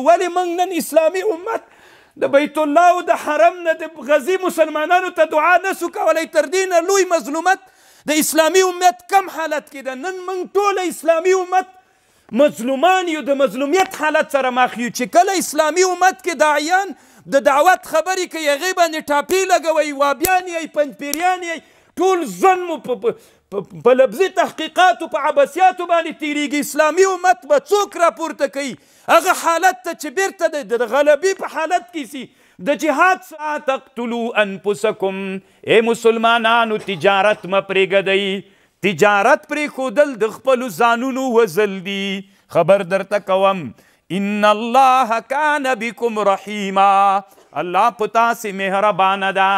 ولې موږ نن اسلامي امت د بیت الله او د حرم نه د غزي مسلمانانو ته دعا نسو کولای تر دې نه لوی مظلومت د اسلامي امت کم حالت کې ده نن موږ ټول اسلامي امت مظلومان یو د مظلومیت حالت سره مخ یو چې کله اسلامي امت کې داعیان د دعوت خبرې کوي هغې باندې ټاپې لګوي وابیان یې پنجپیریان یې ټول ژوند مو په لفظي تحقیقاتو په عباسیاتو باندې تیریږي اسلامي امت به څوک راپورته کوي هغه حالت ته چې بېرته دی د غلبې په حالت کې شي د جهاد سره. لا تقتلوا انفسکم، ای مسلمانانو تجارت مه پرېږدئ، تجارت پرېښودل د خپلو ځانونو وژل دي، خبر درته کوم، ان الله کان بکم رحیما، الله په تاسې مهربانه ده،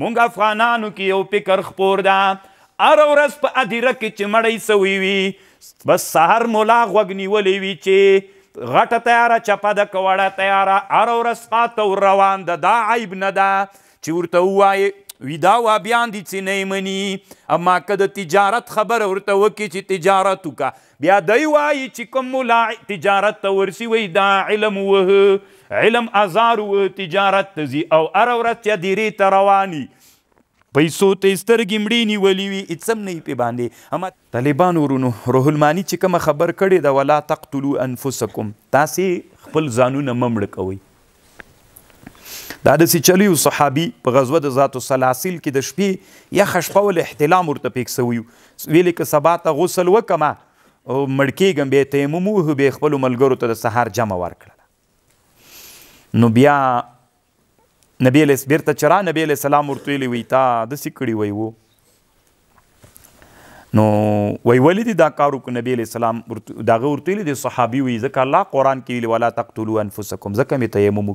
موږ افغانانو کې یو فکر خپور ده، هره ورځ په هدیره کې چې مړی شوی وي بس سحر مو لا غوږ نیولی وي چي غټه طیاره چپه ده که وړه طیاره هره ورځ پاته ور روان ده دا عیب نه ده چي ورته ووایې وي دا وابیان دي چي نه یې مني اما که د تجارت خبره ورته وکړې چي تجارت وکړه بیا دی وایي چي کوم ملا تجارت ته ورسي وایي دا علم ووهه علم ازار ووهه تجارت ته ځي او هره ورځ چي ادیرې ته روان وي پیسو ته یې سترګي مړې نیولي وي هیڅ هم نه وي پرې باندي اما طالبانو ورونو روح الماني چې کومه خبر کړې ده ولا تقتلو انفسکم تاسې خپل ځانونه مه مړه کوئ دا د سچلی او صحابي په غزوه د ذات السلاسل کې د شپې یا خشپه ول احتلام ورته پیک سوی ویل ک سبا ته غسل وکما او مړکیګم به تیمم وه به خپل ملګرو ته د سحر جمع ورکړه نو بیا نبی علیہ بیرته چې را نبی علیہ السلام ورته ویلي وی تا داسې کړي وی وو نو وی ولې دې دا کار وکړو نبی علیہ السلام دغه ورته ویلي دی صحابي وی ځکه الله قرآن کې ویلي ولا تقتلوا انفسکم ځکه مې تیمم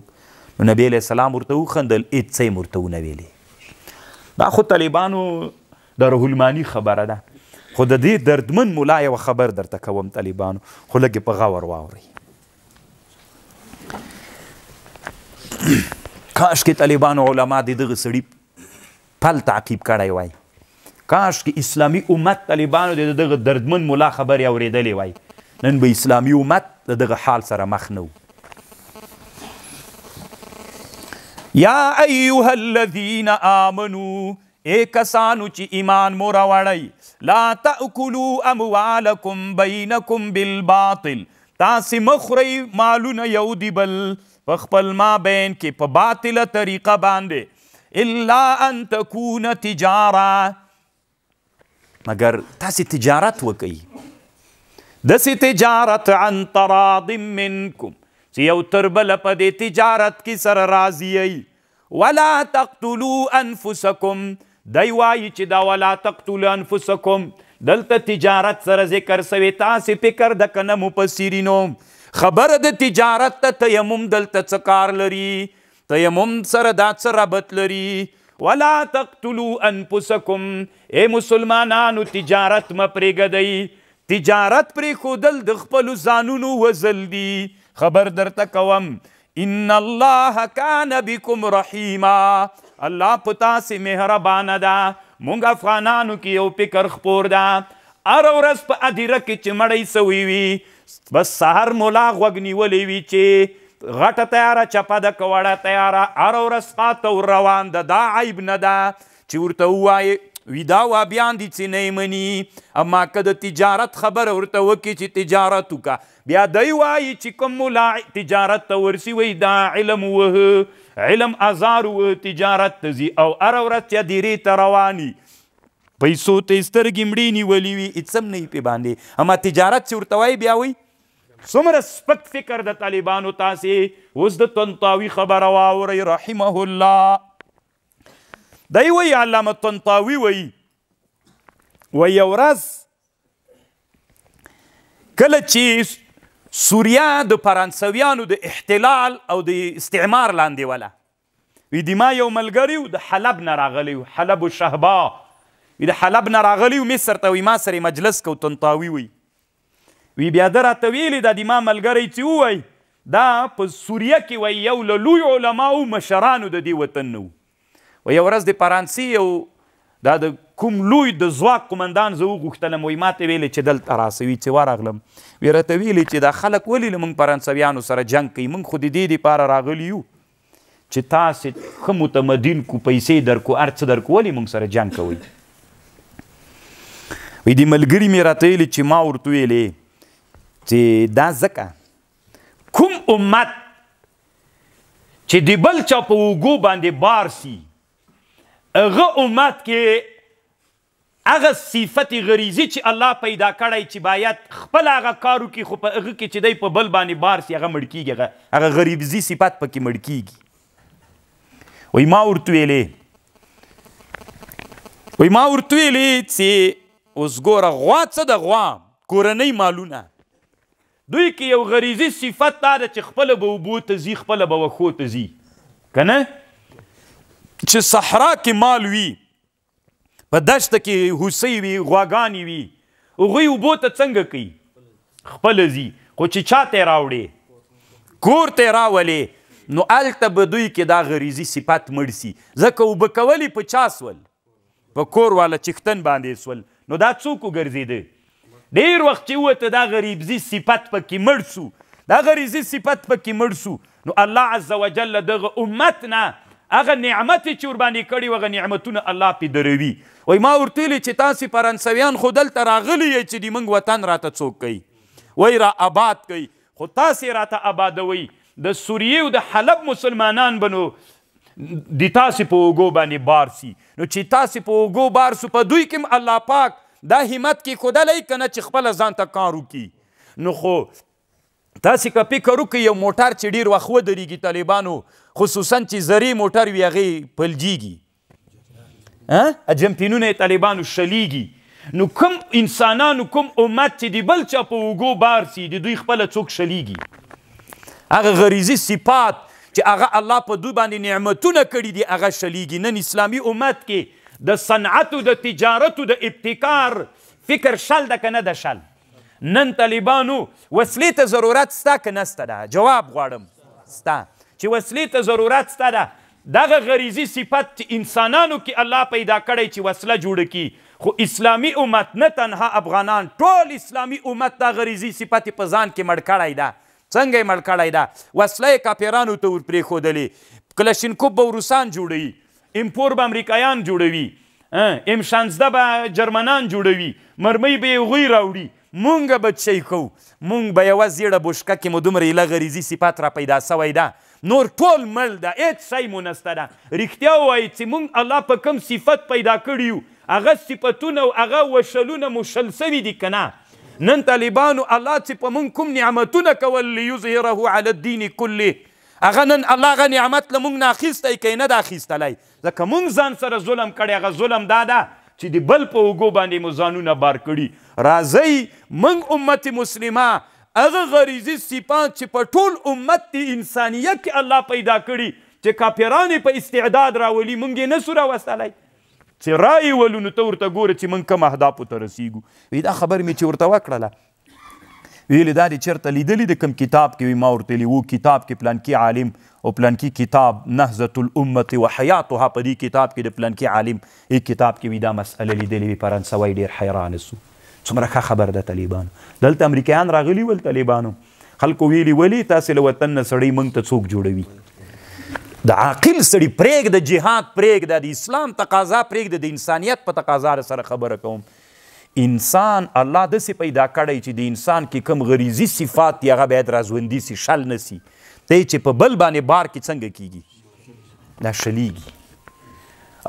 نو نبی علیہ السلام ورته وخندل هېڅ یې ورته ونه ویلي دا خو طالبانو د رهلماني خبره ده خو د دې دردمن ملا یوه خبر درته کوم طالبانو خو لږې په غور واورئ کاش کې طالبان علما د دغه سړي پل تعقیب کړی وای کاش کې اسلامی امت طالبانو د دغه دردمن مولا خبرې اورېدلې وای نن به اسلامی امت د دغه حال سره مخ نه یا ایها الذین آمنو اې کسانو چې ایمان مو راوړی! لا تأکلو اموالکم بینکم بالباطل تاسې مه خورئ مالونه یو د بل په خپل مابین کې په باطله طریقه باندې الا ان تکون تجاره مګر تاسې تجارت وکئ داسې تجارت عن تراض منکم چې یو تر بل په دې تجارت کې سره راضي یئ ولا تقتلو انفسکم دی وایی چی دا ولا تقتلو انفسکم دلته تجارت سره ذکر سوی تاسی فکر د کنه مفسرین نو خبره د تجارت ته تیمم دلته څه کار لری تیمم سره دا څه ربط لری ولا تقتلو انفسکم ای مسلمانانو تجارت مه پریګدی تجارت پریخودل د خپل ځانونو وزل دی خبر درته کوم ان الله کان بكم رحیما الله په تاسې مهربانه ده مونږ افغانانو کې یو فکر خپور ده هر ورځ په ادیره کې چې مړی سوی وي بس سهار مولا غوږ نیولی وي چې غټه تیاره چپه ده که وړه تیاره هر ورځ خواته ور روان ده دا عیب نه ده چې ورته ووایې ویدا وا بیان دي چې نه مني اما که د تجارت خبره ورته وکړي چې تجارت وکړه بیا دی وایی چی کوم ملا تجارت ته ورسی وایی دا علم وه علم ازار وه تجارت ته زی او اره ورځ چا دیری ته روانی پیسو ته سترګی مړی نیولی وی اڅم نه پی باندی اما تجارت چی ورته وایی بیا وایی څومره سپک فکر د طالبانو تاسو اوس د تنطاوی خبره واورئ رحمه الله دی وی علامه تنطاوی وی و یو ورځ کله چې سوریا د فرانسویانو د احتلال او د استعمار لاندې ولا وی د ما یو ملګری د حلب نه راغلی حلب او شهبا وی د حلب نه راغلی مصر ته وی ما سره مجلس کو تنطاوی وی وی بیا درته ویلی دا د ما ملګری چې وای دا په سوریه کې وای یو له لوی علماو مشرانو د دې وطن نه وایي یوه ورځ د فرانسې یو دا د کوم لوی د ځواک قومندان زه وغوښتلم وایي ماته ویلې چې دلته راسه وي چې ورغلم وی راته ویلې چې دا خلک ولې له موږ فرانسویانو سره جنګ کوي موږ خو د دې دپاره راغلي یو چې تاسې ښه متمدین کو پیسې درکو هر څه درکو ولې موږ سره جنګ کوئ وی د ملګري مې راته ویلې چې ما ورته ویلې چې دا ځکه کوم امت چې د بل چا په وګو باندې بار سي هغه امت کې هغه صفت غریزي چې الله پیدا کړی چې باید خپل هغه کارو کې خو په هغه کې چې دی په بل باندې بار سي هغه مړ کیږي هغه غریزي صفت پکې مړ کیږي وای ما ورته ویلې وای ما ورته ویلې چې اوس ګوره غوا څه د غوا کورنۍ مالونه دوی کې یو غریزي صفت دا ده چې خپله به اوبو ته ځي، خپله به وښو ته ځي، که نه چې صحرا کې مال وي، په دشته کې هوسۍ وي، غواګانې وي، هغوی اوبو ته څنګه کوي؟ خپله ځي، خو چې چا ته یې راوړې، کور ته یې راولې، نو هلته به دوی کې دا غریزي صفت مړ شي، ځکه اوبه کول یې په چا شول؟ په کور واله چښتن باندې سول نو دا څوک وګرځېده ډېر وخت چې ووته دا غریبزي صفت پکې مړ سو دا غریزي صفت پکې مړ سو نو الله عز وجل دغه امت نه هغه نعمت چې ور باندې کړی وغه نعمتونه الله پې دروي وای ما ورته ویلې چې تاسې فرانسویان خو دلته راغلي یئ چې د موږ وطن راته څوک کوي وای را آباد کوي خو تاسې راته آبادوي د سوریې او د حلب مسلمانان به نو دی تاسو په اوګو باندې بار سي نو چې تاسو په اوګو بار سو په دوی کې الله پاک دا همت کې خودلای کنه چې خپل ځان ته کار وکي نو خو تاسو که فکر وکړئ یو موټر چې ډیر وخت ودرېږي طالبانو خصوصا چې زری موټر وي هغې پلجیږي جمپینونه طالبانو شلیږي نو کوم انسانانو کوم امت چې د بل چا په اوږو بار سي د دوی خپله څوک شلیږي هغه غریزي صفات چې هغه الله په دوی باندې نعمتونه کړي دي هغه شلیږي نن اسلامي امت کې د صنعت او د تجارت او د ابتکار فکر شل ده که نه ده شل نن طالبانو وسلې ته ضرورت ستا که نسته ده جواب غواړم ستا چې وسلې ته ضرورت ستا ده دغه غریزي صفت چې انسانانو کې الله پیدا کړی چې وسله جوړه کی خو اسلامي امت نه تنها افغانان ټول اسلامي امت دا غریزي صفت په ځان کې مړ کړی ده څنګه یې مړ کړی ده وسله یې کاپیرانو ته ورپرېښودلې کلشینکوب به روسان جوړوي ایم فور به امریکایان جوړوي، ایم شانزده به جرمنان جوړوي، مرمۍ به یې هغوی راوړي، موږ به څه کوو؟ موږ به یوه زیړه بوشکه کې مو دومره ایله غریزي صفت را پیدا شوی ده، نور ټول مړ ده، هېڅ شی مو نشته ده. رښتیا ووایئ چې موږ الله په کوم صفت پیدا کړي یو، هغه صفتونه او هغه وشلونه مو شل شوي دي که نه؟ نن طالبانو الله چې په موږ کوم نعمتونه کول، لیظهره علی الدین کله، هغه نن الله هغه نعمت له موږ نه اخیستی که یې نه ده اخیستلی؟ ځکه موږ ځان سره ظلم کړی، هغه ظلم دا ده چې د بل په اوږو باندې مو ځانونه بار کړي. راځئ موږ امت مسلمه هغه غریزي صفات چې په ټول امت د انسانیه کې الله پیدا کړي چې کافران یې په استعداد راولي موږ یې نه شو راوستلی؟ چې رایې ولو نو ته ورته ګوره چې موږ کوم اهدافو ته رسېږو. وایي دا خبره مې چې ورته وکړله ویلی دا دی چرته لیدلی د کم کتاب کې وی ما ورته ویلی وو کتاب کې پلانکی عالم او پلانکی کتاب نهضت الامه و حیاتها په دې کتاب کې د پلانکی عالم ای کتاب کې وی دا مسئله لیدلی وی فرانسوی ډیر حیران سو څومره ښه خبر ده طالبانو دلته امریکایان راغلی ول طالبانو خلکو ویلی ولی تاسو له وطن نه سړی مونږ ته څوک جوړوي د عاقل سړي پرېږ د جهاد پرېږ د اسلام تقاضا پرېږ د انسانیت په تقاضا سره خبره کوم انسان الله دسې پیدا کړی چې د انسان کې کوم غریزي صفات دي هغه باید راځوندي سي شل نه سي ته چې په بل باندې بار کې څنګه کیږي دا شلیږي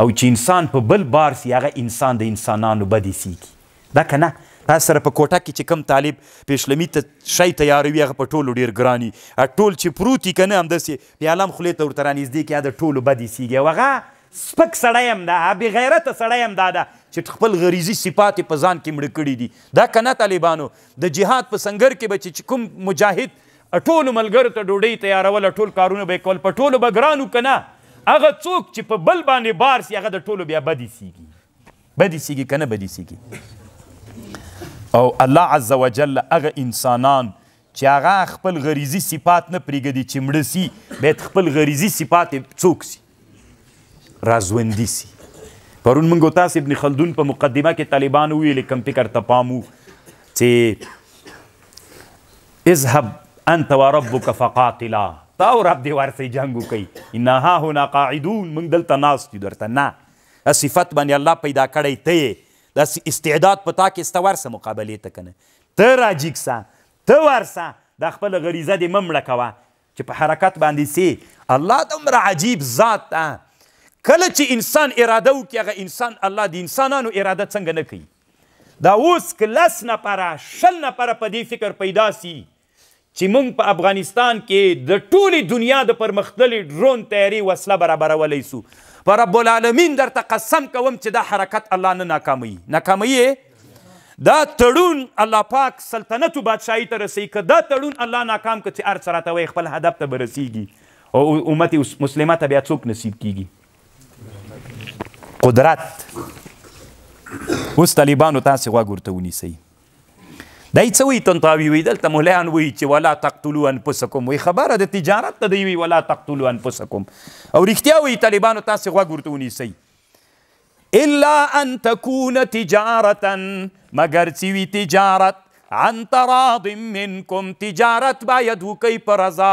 او چې انسان په بل بار سي هغه انسان د انسانانو بدې سیږي دا که نه تاسو سره په کوټه کې چې کم طالب پېشلمي ته شی تیاروي هغه په ټولو ډېر ګراني ټول چې پروتي که نه همداسې پیاله هم خولې ته ورته رانږدې کړي د ټولو بدې سیږي او هغه سپک سړی هم دا بی غیرته سړی هم دا ده چې خپل غریزی صفات یې په ځان کې مړه کړي دي دا که نه طالبانو د جهاد په سنګر کې به چې کوم مجاهد ټولو ملګرو ته ډوډۍ تیاروله ټول کارونه به یې کول په ټولو به ګران وو که نه هغه څوک چې په بل باندې بار سي هغه د ټولو بیا بد ایسیږي بد ایسیږي که نه بد ایسیږي او الله عزوجل هغه انسانان چې هغه خپل غریزي صفات نه پرېږدي چې مړه سي باید خپل غریزي صفات څوک سي راځوندي سي پرون موږ تاسو ابن خلدون په مقدمه کې طالبان ویل کم ټکر ته پامو چې اذهب انت وربك فقاتلا تا او رب دې ورسې جنگ وکي ان ها هنا قاعدون موږ دلته ناس دي درته نه صفت باندې الله پیدا کړی ته د استعداد پتا کې استورسه مقابله ته کنه ته را جیګ سه ته ورسه دا خپله غریزه دې مه مړه کوه چې په حرکت باندې سې الله دومره عجیب ذات ده کله چې انسان اراده وکړي هغه انسان الله د انسانانو اراده څنګه نه کوي دا اوس که لس نفره شل نفره په دې فکر پیدا سي چې موږ په افغانستان کې د ټولې دنیا د پرمختللې ډرون طیارې وسله برابرولای شو، په رب العالمین درته قسم کوم چې دا حرکت الله نه ناکاموي، ناکاموي یې؟ دا تړون الله پاک سلطنت و بادشاهي ته رسوي، که دا تړون الله ناکام کړ چې هر څه راته وایې خپل هدف ته به رسېږي او امت مسلمه ته بیا څوک نصیب کېږي؟ قدرت اوس طالبانو تاسې غوږ ورته ونیسئ. دای څه وی تنطاوی وی دلته مولایان وی چې ولا تقتلوا انفسکم وی خبره د تجارت ته دی وی ولا تقتلوا انفسکم او رښتیا وی طالبانو تاسو غوږ ورته ونیسئ الا ان تكون تجارتا مگر چې وی تجارت عن تراض منکم تجارت باید وکي پر رضا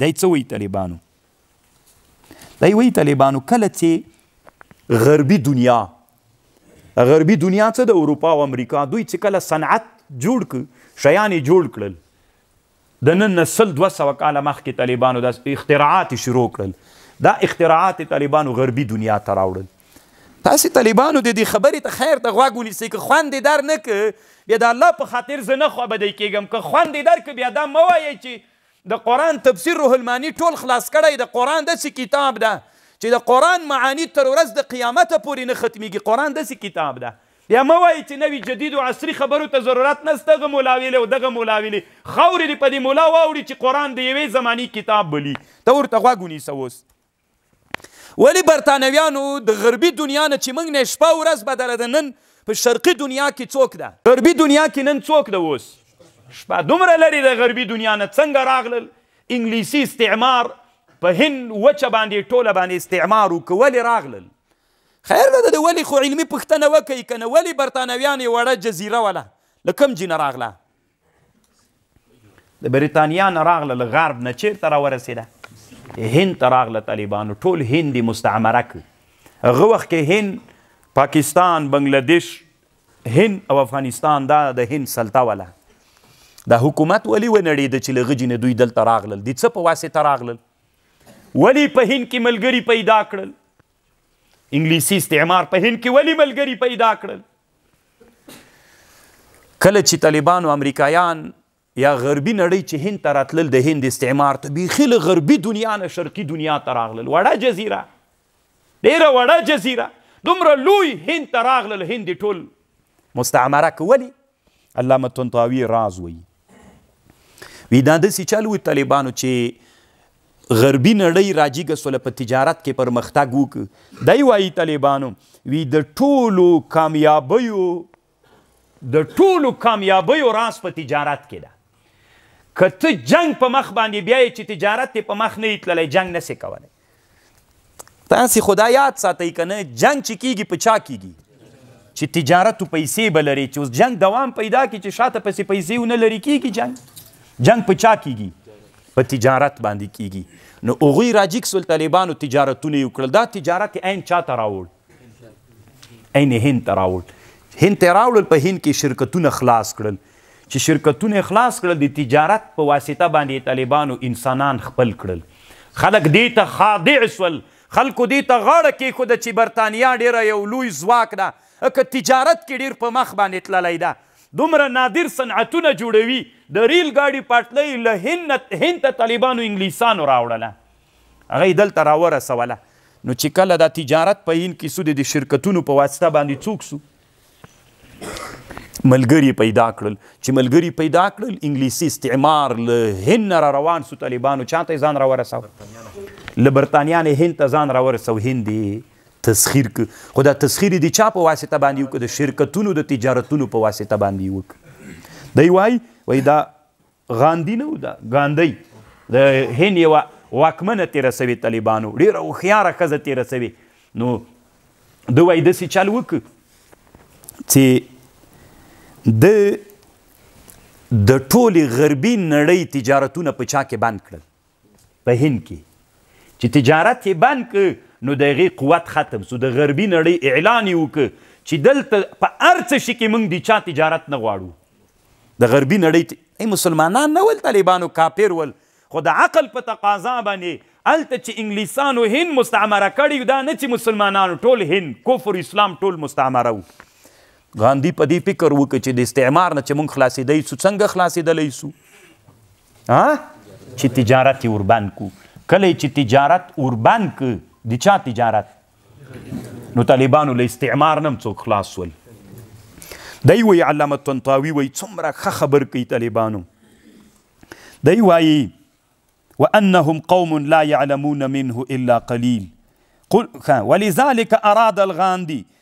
دای څه وایي طالبانو دای وایي طالبانو کله چې غربي دنیا غربي دنیا څه د اروپا او امریکا دوی چې کله صنعت جوړ ک شیان جوړ کړل د نن نسل 200 کال مخکې طالبانو د اختراعات شروع کړل دا اختراعات طالبانو غربي دنیا ته راوړل تاسو طالبانو د دې خبرې ته خیر ته غوږ ونیسئ که خوند یې در نه که بیا د الله په خاطر زه نه خوابدی کېږم که خوند یې در که بیا دا مه وایئ چې د قرآن تفسیر روح المعانی ټول خلاص کړی د قرآن داسې کتاب ده چې د قرآن معانی تر ورځ د قیامته پورې نه ختمیږي قرآن داسې کتاب ده بیا مه وایئ چې نوي جدید او عصري خبرو ته ضرورت نشته دغه ملا ویلې او دغه ملا ویلې خاورې دې په دې ملا واوړي چې قرآن د یوې زمانې کتاب بولي ته ورته غوږ ونیسه اوس ولې برتانویانو د غربي دنیا نه چې موږ نه شپه ورځ بدله ده نن په شرقي دنیا کې څوک ده غربي دنیا کې نن څوک ده اوس شپه دومره لري د غربي دنیا نه څنګه راغلل انګلیسي استعمار په هند وچه باندې ټوله باندې استعمار وکړ ولې راغلل خیر ده د ولې خو علمي پښتنه وکړي کنه ولې برتانویان وړه جزیره ولا لکم جن راغله د بریتانیا نه راغله له غرب نه چیرته را ورسېده هند ته راغله طالبانو ټول هند مستعمره کړ هغه وخت کې هند پاکستان بنگلاديش هند او افغانستان دا د هند سلطه ولا دا حکومت ولی و نړید چې لغجی نه دوی دلته راغلل د څه په واسطه راغلل ولی په هند کې ملګری پیدا کړل انګلیسي استعمار په هند کې ولی ملګری پیدا کړل کله چې طالبانو امریکایان یا غربي نړۍ چې هند ته راتلل د هند استعمار ته بیخي له غربي دنیا نه شرقي دنیا ته راغلل وړه جزیره ډېره وړه جزیره دومره لوی هند ته راغلل هند ټول مستعمره کولی علامه طنطاوي راز وایي وی دا داسې چل وو طالبانو چې غربي نړۍ راجیګه سوله په تجارت کې پرمختګ وک دی وایي طالبانو وی د ټولو کامیابیو د ټولو کامیابیو راز په تجارت کې ده که ته جنگ په مخ باندې بیایې چې تجارت په مخ نه تللی جنگ نسې کولی تاسو خدا یاد ساتئ کنه جنگ چې کیږي په چا کیږي چې تجارت او پیسې به لري چې اوس جنگ دوام پیدا کی چې شاته پسې پیسې ونه لري کیږي جنگ جنگ په چا کیږي په تجارت باندې کیږي نو هغوی راجیک سول طالبانو تجارتونه یې وکړل دا تجارت عین چاته راوړ عین هند ته راوړل هند ته راوړل په هند کې شرکتونه خلاص کړل چې شرکتونه خلاص کړل د تجارت په واسطه باندې طالبانو انسانان خپل کړل خلک دې ته خاضع سول خلکو دې ته غاړه کېښوده چې برتانیا ډېره یو لوی ځواک ده که تجارت کې ډېر په مخ باندې تللی ده دومره نادر صنعتونه جوړوي د ریل ګاډي پټلۍ له هند ته طالبانو انګلیسانو راوړله هغه یې دلته راورسوله، نو چې کله دا تجارت په هند کې سو، د دې شرکتونو په واسطه باندې څوک سو؟ ملګري پیدا کړل، چې ملګري پیدا کړل، انګلیسي استعمار له هند نه را روان سو، طالبانو چا ته ځان راورساوه؟ له برتانیا نه هند ته ځان راورساوه، هند یې تسخیر کړ، خو دا تسخیر یې د چا په واسطه باندې وکړ؟ د شرکتونو د تجارتونو په واسطه باندې یې وکړ. دی وایي، وایي دا غاندي نه و دا ګاندۍ د هند یوه واکمنه تېره سوې طالبانو ډېره هوښیاره ښځه تېره سوې نو ده وایي داسې چل وکړ چې د د ټولې غربي نړۍ تجارتونه په چا کې بند کړل په هند کې چې تجارت یې بند کړ نو د هغې قوت ختم سو، د غربي نړۍ اعلان یې وکړ چې دلته په هر څه شي کې موږ د چا تجارت نه غواړو، د غربي نړۍ ته. ای مسلمانان نه ول طالبانو کافر ول خو د عقل په تقاضا باندې هلته چې انګلیسانو هند مستعمره کړی و دا نه چې مسلمانانو ټول هند کفر اسلام ټول مستعمره و غاندي په دې فکر وکړ چې د استعمار نه چې موږ خلاصېدای سو څنګه خلاصېدلای سو ها چې تجارت یې وربند کو کله چې تجارت وربند ک د چا تجارت نو طالبانو له استعمار نم څوک خلاص ول دی وی علامه طنطاوی وی څومره ښه خبر کوي طالبانو دی وی وانهم قوم لا يعلمون منه الا قليل قل ولذلك اراد الغاندي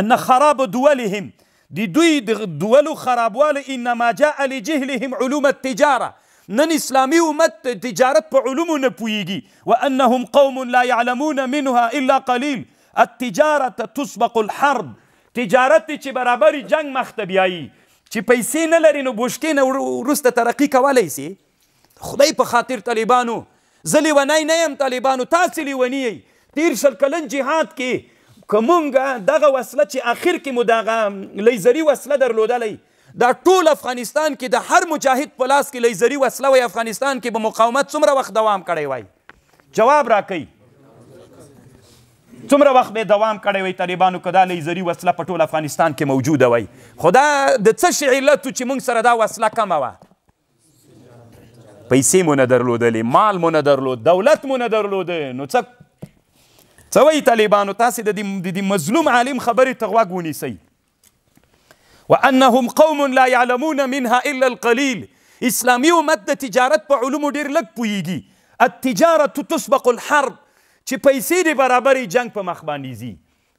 ان خراب دولهم د دوی د دولو خرابوالی انما جاء لجهلهم علوم التجاره نن اسلامي امت تجارت په علومو نه پوهیږي وانهم قوم لا يعلمون منها الا قليل التجاره تسبق الحرب تجارت چې برابري جنګ مخته بیایي چې پیسې نه لري نو بوشکې نه وروسته ترقي کولای سي د خدای په خاطر طالبانو زه لیونی نه یم طالبانو تاسې لیوني یئ تیر شل کلن جهاد کې که مونږ دغه وسله چې اخر کې مو دغه لیزري وسله درلودلی دا ټول افغانستان کې د هر مجاهد په لاس کې لیزري وسله وای افغانستان کې به مقاومت څومره وخت دوام کړی وای جواب راکړئ څومره وخت به دوام کړی وای طالبانو که دا لیزري وسله په ټول افغانستان کې موجوده وای خو دا د څه شي علت چې موږ سره دا وسله کمه وه پیسې مو نه درلودلې مال مو نه درلود دولت مو نه درلود نو څه څه وایي طالبانو تاسې د دې مظلوم عالم خبرې ته غوږ ونیسئ وانهم قوم لا يعلمون منها الا القليل اسلامي امت د تجارت په علومو ډیر لږ پوهیږي التجاره تسبق الحرب چې پیسې دې برابرې جنگ په مخ باندې ځي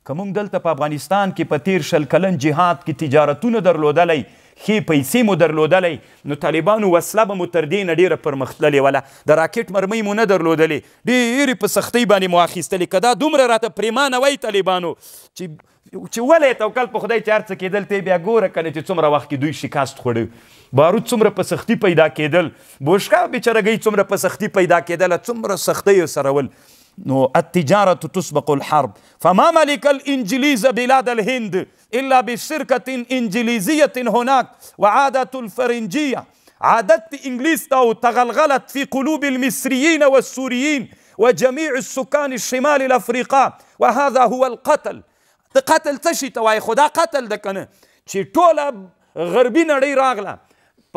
که موږ دلته په افغانستان کې په تېر شل کلن جهاد کې تجارتونه درلودلای، ښې پیسې مو درلودلای، نو طالبانو وسله به مو تر دې نه ډېره پرمختللې وله، د راکټ مرمۍ مو نه درلودلې، ډېرې په سختۍ باندې مو اخیستلې، که دا دومره راته پرېمانه وای طالبانو چې. چې وله یې توکل په خدای چې هر څه کېدل، ته بیا ګوره کنه چې څومره وخت کې دوی شکست خوړه، بارود څومره په سختي پیدا کېدل، بوشکه او بیچارګۍ څومره په سختي پیدا کېدله، څومره سختۍ یې سره ول، التجارة تسبق الحرب فما ملك الإنجليز بلاد الهند إلا بشركة إنجليزية هناك وعادة الفرنجية عادات إنجليز تغلغلت في قلوب المصريين والسوريين وجميع السكان الشمال الأفريقاء وهذا هو القتل ته قتل څه شي ته وای خدا قتل د کنه چې ټوله غربي نړۍ راغله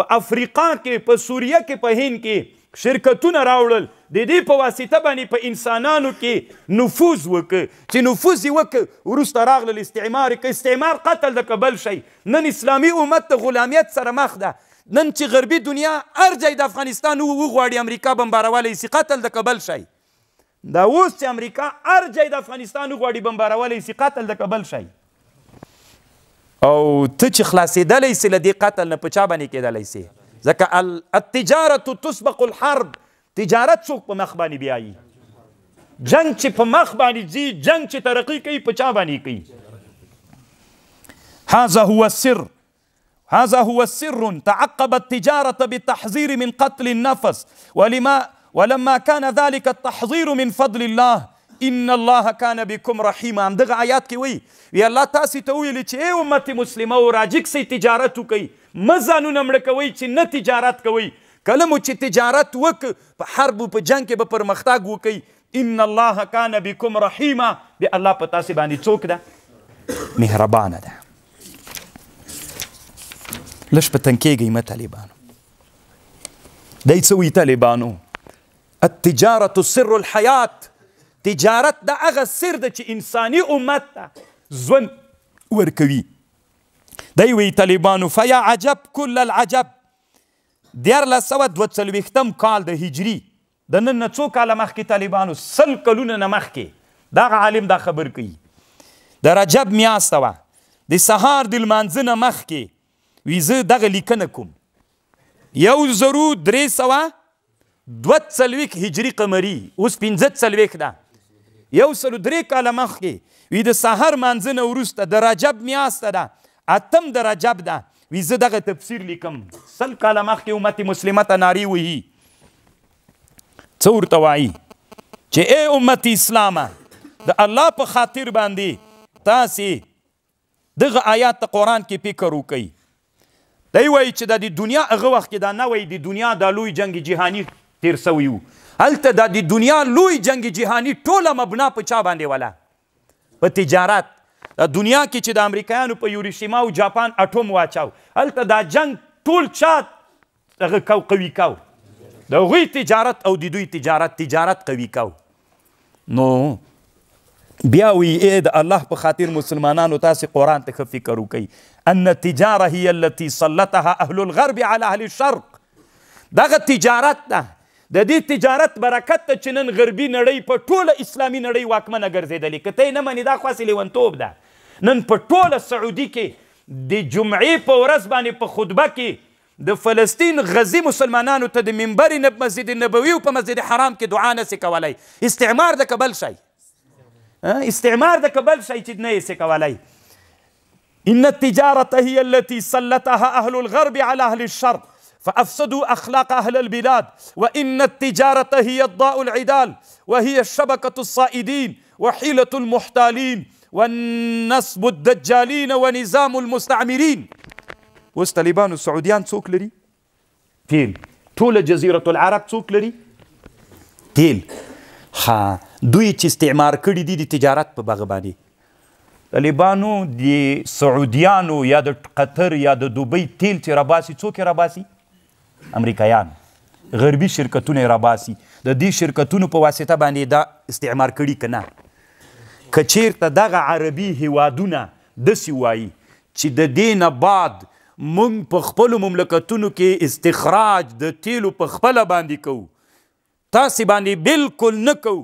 په افریقا کې په سوریه کې په هند کې شرکتونه راوړل د دې په واسطه باندې په انسانانو کې نفوذ وک چې نفوذ وک ورسته راغلل استعمار کې استعمار قتل د قبل شي نن اسلامي امت د غلامیت سره مخ ده نن چې غربي دنیا ارجای د افغانستان وو غواړي امریکا بمبارواله سي قتل د قبل شي دا اوس چه امریکا هر جای د افغانستان وغواړي بمبارولای سي قتل د کبل شای او ته چه خلاصیدلای سي لدی قتل نه پچا باندې کیدلای سي ځکه التجارت تسبق الحرب تجارت څوک په مخ باندې بیایي جنگ چه په مخ باندې ځي جنگ چه ترقی کوي پچا باندې کوي هذا هو السر هذا هو السر تعقب التجارة بالتحذير من قتل النفس ولما ولما كان ذلك التحذير من فضل الله ان الله کان بكم رحیما دغه آیات کې وی وی الله تاسو ته ویل چې ای امت مسلمه او راجک سي تجارت وکي مزانونه مړ کوي چې نه تجارت کوي کله مو چې تجارت وک په حرب او په جنگ کې به پرمختګ وکي ان الله کان بكم رحیما د الله په تاسو باندې څوک ده مهربانه ده لږ په تنکیږئ مه طالبانو دی څه وایي طالبانو التجارت سر الحیات تجارت د هغه سر ده چې انساني امت ته ژوند ورکوي دی وایي طالبانو فیا عجب کل العجب دیارلس سوه دوه څلوېښتم کال د هجري د نن نه څو کاله مخکې طالبانو سل کلونه نه مخکې دغه عالم دا خبر کوي د رجب میاشت وه د سهار د لمانځه نه مخکې وی زه دغه لیکنه کوم یو زرو درې سوه دوه څلوېښت هجري قمري اوس پنځه څلوېښت ده یو سلو درې کاله مخکې وی د سهار مانځه نه وروسته د رجب میاشت ده اتم د رجب ده وی زه دغه تفسیر لیکم سل کاله مخکې امت مسلمه ته ناری وهي څه ورته وایي چې اے امت اسلامه د الله په خاطر باندې تاسو دغه آیات ته قران کې فکر وکړئ دی وایي چې د دنیا هغه وخت کې دا نه وایي د دنیا د لوی جنگ جهانی تیر سوی وو هلته د دنیا لوی جنگ جهانی ټوله مبنا په چا باندې ولا په تجارت د دنیا کې چې د امریکایانو په یوریشیما او جاپان اټوم واچاو هلته دا جنگ ټول چا هغه کو قوي کاو د هغوی تجارت او د دوی تجارت تجارت قوي کاو نو بیا وی اے د الله په خاطر مسلمانانو تاسو قران ته فکر وکړئ ان التجاره هي التي سلطها اهل الغرب على اهل الشرق دغه تجارت ده د دې تجارت برکت ته چې نن غربي نړۍ په ټوله اسلامي نړۍ واکمنه ګرځېدلې که ته یې نه منې دا خو هسې لیونتوب ده نن په ټوله سعودي کې د جمعې په ورځ باندې په خطبه کې د فلسطین غزي مسلمانانو ته د منبر نب مسجد نبوي او په مسجد حرام کې دعا نه سي کولای استعمار د کبل شي استعمار د کبل شي چې نه سي کولای إن التجارة هي التي سلتها أهل الغرب على أهل الشرق فأفسدوا أخلاق أهل البلاد وإن التجارة هي الضاء العدال وهي الشبكة الصائدين وحيلة المحتالين والنصب الدجالین ونظام المستعمرین اوس طالبانو سعودیان څوک لري تیل ټوله جزیره العرب څوک لري تیل ها دوی چې استعمار کړي دي د تجارت په بغه باندې طالبانو د سعودیانو یا د قطر یا د دوبۍ تیل چې راباسي څوک یې راباسي امریکایان غربي شرکتونه یې راباسي د دې شرکتونو په واسطه باندې دا استعمار کړي که نه که چیرته دغه عربي هیوادونه داسې وایي چې د دې نه بعد موږ په خپلو مملکتونو کې استخراج د تیلو په خپله باندې کوو، تاسې باندې بلکل نه کوو،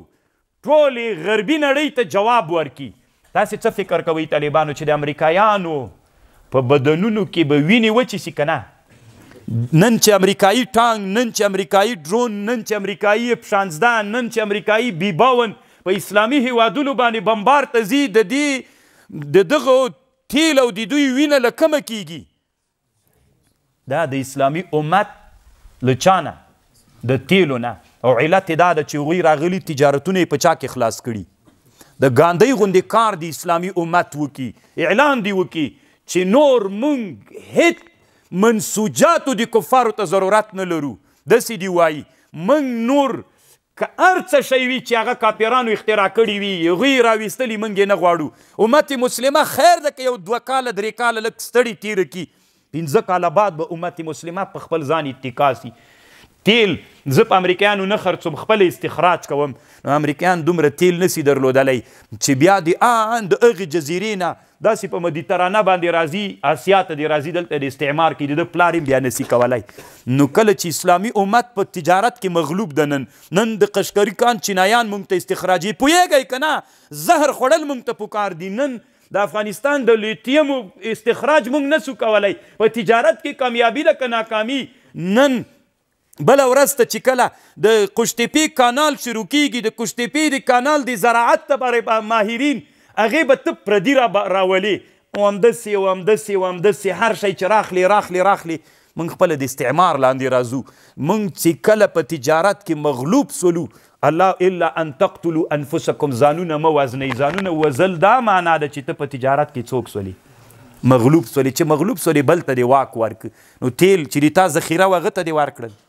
ټولې غربي نړۍ ته جواب ورکړي. تاسې څه فکر کوئ طالبانو چې د امریکایانو په بدنونو کې به وینې وچې شي که نه؟ نن چې امریکایي ټانک، نن چې امریکایي ډرون، نن چې امریکایي اف شانزده، نن چې امریکایي بي باون په اسلامي هیوادونو باندې بمبار ته ځي د دې د دغو تیل او ددوی وینه له کومه کیږي؟ دا د اسلامي امت له چا نه؟ د تیلو نه او علت یې دا ده چې هغوی راغلي تجارتونه یې په چا کې خلاص کړي د ګاندۍ غوندې کار د اسلامي امت وکړي اعلان دی وکړي چې نور مونږ هیڅ منسوجاتو د کفارو ته ضرورت نه لرو داسې دی وایي مونږ نور که هر څه شی وی چی هغه کافرانو اختراع کړی وی هغوی یی راویستلی موږ یی نه غواړو امت مسلمه خیر ده که یو دوه کاله دری کاله لږ ستړی تیر کی پنځه کاله بعد به امت مسلمه په خپل ځان اتکا سی تیل زه په امریکایانو نه خرڅوم خپله استخراج کوم نو امریکایان دومره تیل نسی درلودلای چی بیا دی آن د هغی جزیری نه داسي په مدیترانه باندي راځي اسیا ته دي راځي دلته دي استعمار کړي دده پلار هم بیا نسي کولای نو کله چي اسلامي امت په تجارت کي مغلوب ده نن نن د قشقري کان چینایان مونږ ته استخراجوي پوهیږی که نه زهر خوړل مونږ ته پکار دي نن د افغانستان د لیتیم استخراج مونږ نسو کولای په تجارت کي کامیابي ده که ناکامي نن بله ورځ ته چې کله د قشتېپې کانال شروع کېږي، د قشتېپې د کانال د زراعت ته به ماهرین هغې به ته پردي راولې او همداسې او همداسې او همداسې هر شی چې راخلې راخلې راخلې موږ خپله د استعمار لاندې راځو. موږ چې کله په تجارت کې مغلوب شولو، الله الا ان تقتلوا انفسکم، ځانونه مه وژنئ، ځانونه وژل دا مانا ده چې ته په تجارت کې څوک شولې؟ مغلوب شولې، چې مغلوب شولې بل ته دې واک ورکړ، نو تیل چې دی تا ذخیره وه غته دی ورکړل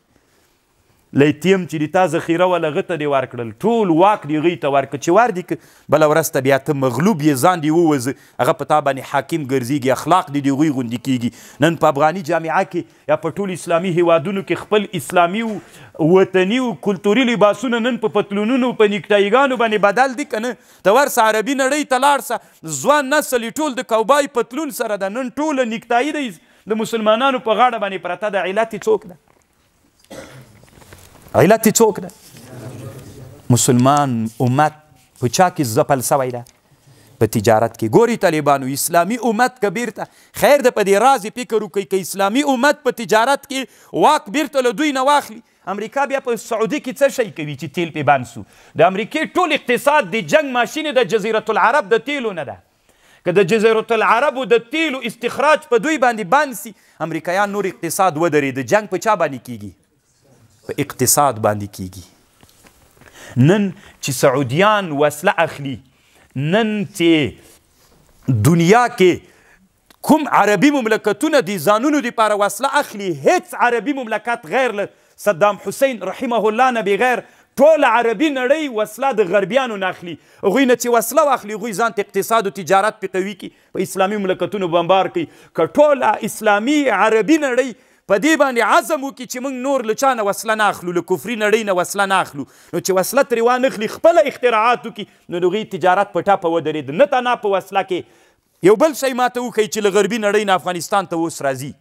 لیتیم چې دی تا ذخیره وه لغه ته دی ورکړل ټول واک دی غی ته ورک چې ور دی بل ورسته بیا ته مغلوب یې ځان دی ووز هغه په تا باندې حاکم ګرځيږي اخلاق دی دی غوی غوندي کیږي نن په افغاني جامعه کې یا په ټول اسلامي هیوادونو کې خپل اسلامي او وطني او کلتوري لباسونه نن په پتلونونو په نیکټایګانو باندې بدل دي کنه ته ورسه عربي نړۍ ته لاړ سه ځوان نسل ټول د کوبای پتلون سره د نن ټول نیکټای دی د مسلمانانو په غاړه باندې پرته د علت څوک ده علت څوک ده مسلمان امت په چا کې ځپل سوی ده په تجارت کې ګوري طالبانو اسلامی امت که بیرته خیر د په دې راز فکر وکړي که اسلامی امت په تجارت کې واک بیرته له دوی نه واخلي امریکا بیا په سعودي کې څه شي کوي چې تیل په باندې سو د امریکې ټول اقتصاد د جنگ ماشین د جزیره العرب د تیلو نه ده که د جزيرة العربو د تيلو استخراج په دوی باندې بند سي امريکايان نور اقتصاد ودريد جنګ په چا باندې کيږي په اقتصاد باندې کيږي نن چې سعوديان وسله اخلي نن چې دنیا کې کوم عربي مملکتونه دي ځانونو لپاره وسله اخلي هیڅ عربي مملکت غیر له صدام حسین رحمه الله نه بغیر ټوله عربی نړی وسله د غربیانو نه اخلی هغوی نه چی وسله واخلی هغوی ځان ته اقتصاد او تجارت پی قوی کی په اسلامی مملکتونو بمبار کوی که ټوله اسلامی عربی نړی په دی باندی عزم وکی چی موږ نور له چا نه وسله نه اخلو له کفری نړی نه وسله نه اخلو نو چی وسله تری وانه خلی خپله اختراعات وکی نو د هغوی تجارت په ټپه ودرید نه تنها په وسله کی یو بل شی ماته وښایی چی له غربی نړی نه افغانستان ته اوس راځی.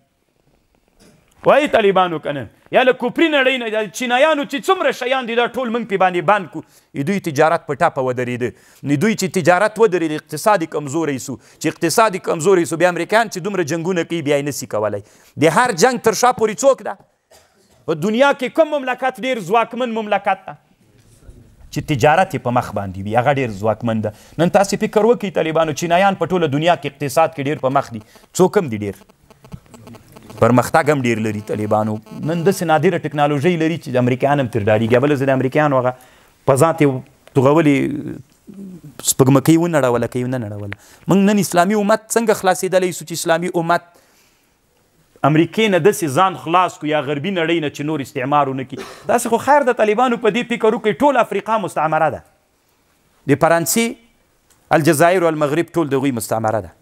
وایي طالبانو کنه یا له کفري نړۍ نه د چینایانو چې څومره شیان دي دا ټول موږ پرې باندې بند کړو د دوی تجارت په ټپه ودرېده د دوی چې تجارت ودرېد اقتصاد یې کمزوری سو چې اقتصاد یې کمزوری سو بیا امریکایان چې دومره جنګونه کوي بیا یې نسي کولی د هر جنګ تر شا پورې څوک ده په دنیا کې کوم مملکت ډېر ځواکمن مملکت ده چې تجارت یې په مخ باندې وي هغه ډیر ځواکمن ده نن تاسو فکر وکړئ طالبانو چینایان په ټوله دنیا کې اقتصاد کې ډیر په مخ دي څو کم دي ډیر پرمختګ هم ډیر لري طالبانو نن د سنادره ټکنالوژي لري چې د امریکایان هم تر ډاډي ګبل زه د امریکایان وغه په ځان ته توغولي سپګمکې و نړول کوي نه نړول موږ نن اسلامي امت څنګه خلاصېدلی سو چې اسلامي امت امریکې نه داسې ځان خلاص کو یا غربي نړۍ نه چې نور استعمار ونه کړي تاسو خو خیر د طالبانو په دې فکر وکړئ ټول افریقا مستعمره ده د فرانسې الجزایر او المغرب ټول د غوی مستعمره ده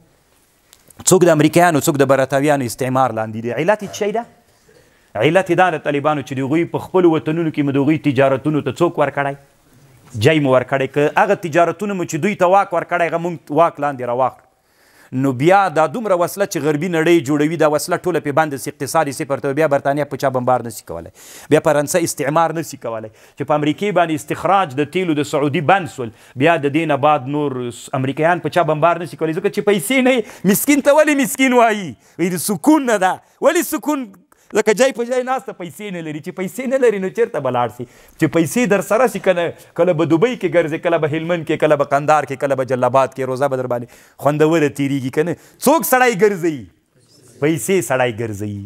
څوک د امریکایانو څوک د برتاویانو استعمار لاندې دي علت یې څه ده علت دا د طالبانو چې د غوی په خپل وطنونو کې مدوغي تجارتونو ته څوک ورکړای جای مو ورکړی که هغه تجارتونه مو چې دوی ته واک ورکړی هغه مونږ واک لاندې راواخلو نو بيا دا دومره وسله چې غربي نړۍ جوړوي دا وسله ټوله پې بنده سي اقتصاد يې صفر ته وي بيا برتانيا په چا بمبار نه سي کولای بيا فرنسه استعمار نه سي کولای چې په امريکې باندې استخراج د تيلو د سعودي بند سول بيا د دې نه بعد نور امريکايان په چا بمبار نه سي کولای ځکه چې پيسې نه مسکين ته ولې مسکين وايي وي د سکون نه ده ولې سکون؟ ځکه جای په جای ناسته پیسې نه لري، چې پیسې نه لري نو چېرته به لاړ شي؟ چې پیسې درسره شي کنه کله به دوبۍ کې ګرځې، کله به هلمند کې، کله به کندهار کې، کله به جل اباد کې روزه به درباندې خوندوره تېرېږي کنه؟ څوک سړی ګرځوي؟ پیسې سړی ګرځوي.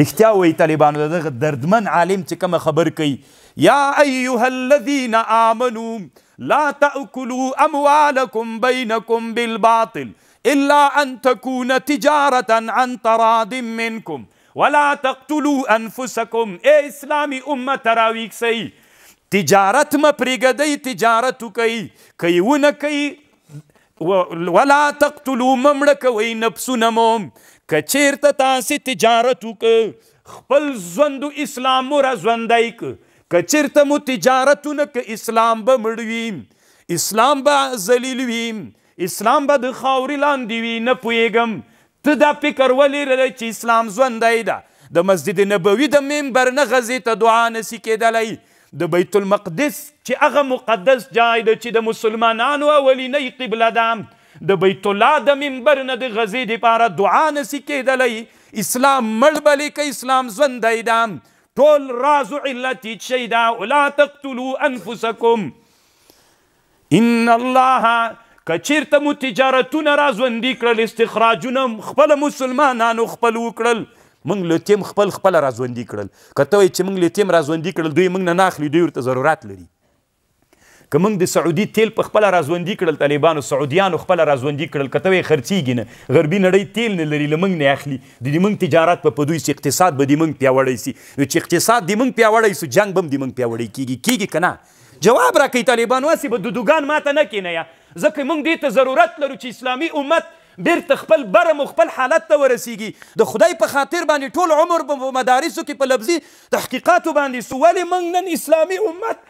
رښتیا وایي طالبانو د دغه دردمن عالم چې کومه خبر کوي یا ایها الذین آمنو لا تأکلوا اموالکم بینکم بالباطل الا ان تکون تجارة عن تراض منکم ولا تقتلو انفسکم ای اسلامی امته راویښ سئ تجارت مه پریږدئ تجارت وکئ که یې ونه کئ ولا تقتلو مه مړه کوئ نفسونه مو که چیرته تاسې تجارت وکړ خپل ژوند اسلام مو را ژوندی کړ که چیرته مو تجارت ونه کړ اسلام به مړ وي اسلام به ذلیل وي اسلام به د خاوري لاندي وي نه پوهیږم ته دا فکر ولي لری چي اسلام ژوندی ده د مسجد نبوي د ممبر نه غزي ته دعا نه سي کیدلای د بیت المقدس چي هغه مقدس جای ده چي د مسلمانانو اولینۍ قبله ده د بیت الله د ممبر نه د غزي دپاره دعا نه سي کیدلای اسلام مړ بلی که اسلام ژوندی ده ټول راز او علت یی چی ده ولاتقتلو انفسکم. ان الله که چیرته مو تجارتونه را ژوندي کړل استخراجونه خپل مسلمانانو خپل وکړل موږ لیتیم خپل خپل را ژوندي کړل که ته وایې چې موږ لیتیم را ژوندي کړل دوی موږ نه نه اخلي دوی ورته ضرورت لري که موږ د سعودي تیل په خپل را ژوندي کړل طالبانو سعودیانو خپل را ژوندي کړل که ته وایې خرڅېږي نه غربي نړۍ تیل نه لري له موږ نه اخلي د دې موږ تجارت به په دوی سي اقتصاد به د موږ پیاوړی سي نو چې اقتصاد د موږ پیاوړی سو جنګ به هم د موږ پیاوړی کېږي کېږي که نه جواب راکړئ طالبانو هسې به دودوګان ماته نه کینئ ځکه موږ دې ته ضرورت لرو چې اسلامي امت بیرته خپل برم او خپل حالت ته ورسیږي د خدای په خاطر باندې ټول عمر به په مدارسو کې په لفظي تحقیقاتو باندې سو ولې موږ نن اسلامي امت